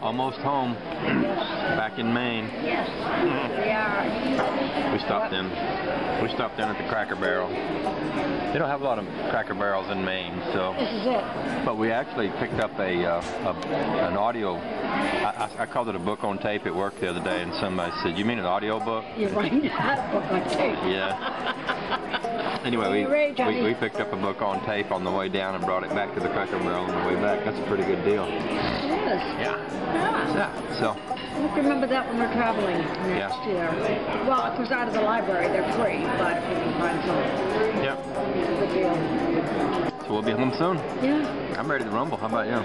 almost home. Back in Maine. Yes, we are. We stopped in. We stopped in at the Cracker Barrel. They don't have a lot of Cracker Barrels in Maine, so. This is it. But we actually picked up a, uh, a an audio. I, I, I called it a book on tape at work the other day, and somebody said, "You mean an audio book?" You're writing that book on tape. Yeah. Anyway, You're right, we, Johnny. we we picked up a book on tape on the way down and brought it back to the Cracker Barrel on the way back. That's a pretty good deal. It is. Yeah. Yeah. Yeah. So. I have to remember that when we're traveling next Yeah. year. Well, of course, out of the library, they're free, but if we can find some, Yeah. it's a good deal. So we'll be home soon. Yeah. I'm ready to rumble. How about you?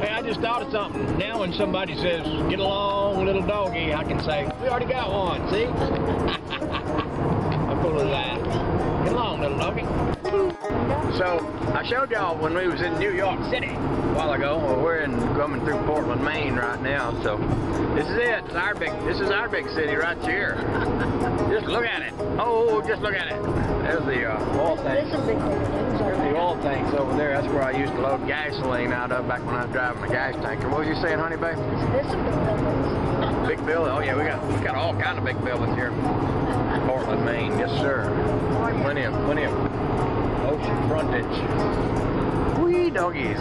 Hey, I just thought of something. Now when somebody says, get along, little doggy, I can say, we already got one, see? I'm full of that. Get along, little doggy. So, I showed y'all when we was in New York City a while ago. Well, we're in coming through Portland, Maine right now. So, this is it. It's our big, this is our big city right here. just look at it. Oh, just look at it. There's the uh, oil tank. This is a big buildings, are The oil tanks over there, that's where I used to load gasoline out of back when I was driving a gas tanker. What was you saying, honey babe? A big buildings. Big building. Oh yeah, we got we got all kind of big buildings here. Portland, Maine. Yes, sir. Plenty of plenty of frontage. Wee doggies.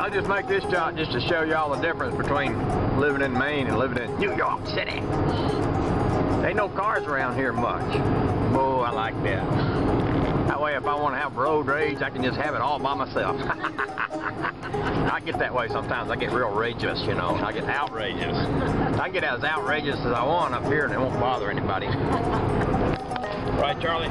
I just make this shot just to show y'all the difference between living in Maine and living in New York City. Ain't no cars around here much. Oh, I like that. That way, if I want to have road rage, I can just have it all by myself. I get that way sometimes. I get real rageous, you know. I get outrageous. I get as outrageous as I want up here, and it won't bother anybody. Right, Charlie?